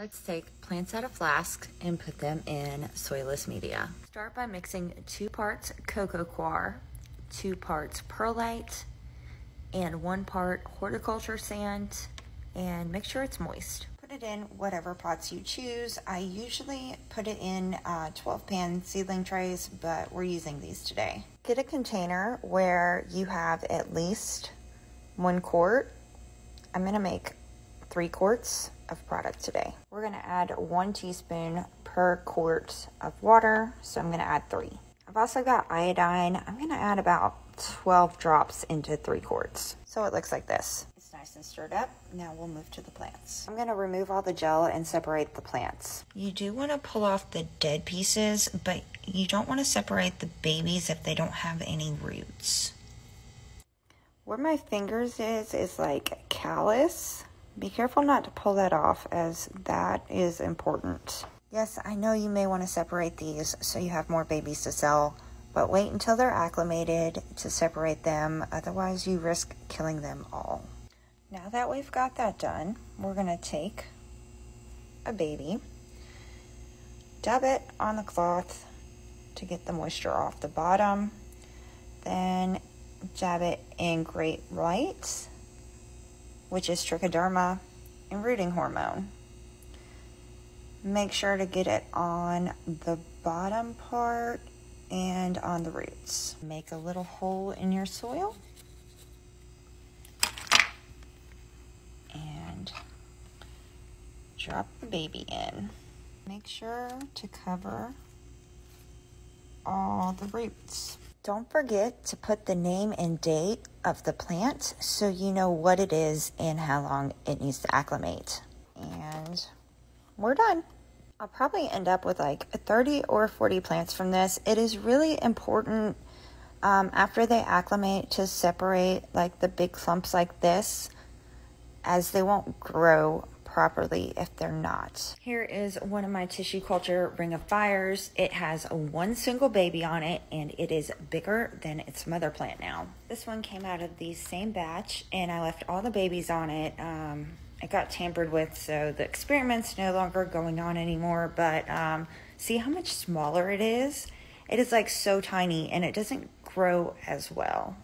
Let's take plants out of flasks and put them in soilless media. Start by mixing two parts coco coir, two parts perlite, and one part horticulture sand, and make sure it's moist. Put it in whatever pots you choose. I usually put it in uh, 12 pan seedling trays, but we're using these today. Get a container where you have at least one quart. I'm gonna make three quarts of product today. We're gonna add one teaspoon per quart of water, so I'm gonna add three. I've also got iodine. I'm gonna add about 12 drops into three quarts. So it looks like this. It's nice and stirred up. Now we'll move to the plants. I'm gonna remove all the gel and separate the plants. You do wanna pull off the dead pieces, but you don't wanna separate the babies if they don't have any roots. Where my fingers is, is like callus. Be careful not to pull that off as that is important. Yes, I know you may want to separate these so you have more babies to sell, but wait until they're acclimated to separate them, otherwise you risk killing them all. Now that we've got that done, we're going to take a baby, dab it on the cloth to get the moisture off the bottom, then jab it in great white which is trichoderma and rooting hormone. Make sure to get it on the bottom part and on the roots. Make a little hole in your soil. And drop the baby in. Make sure to cover all the roots. Don't forget to put the name and date of the plant so you know what it is and how long it needs to acclimate. And we're done. I'll probably end up with like 30 or 40 plants from this. It is really important um, after they acclimate to separate like the big clumps like this as they won't grow properly if they're not. Here is one of my tissue culture ring of fires. It has one single baby on it and it is bigger than its mother plant now. This one came out of the same batch and I left all the babies on it. Um, it got tampered with so the experiment's no longer going on anymore but um, see how much smaller it is? It is like so tiny and it doesn't grow as well.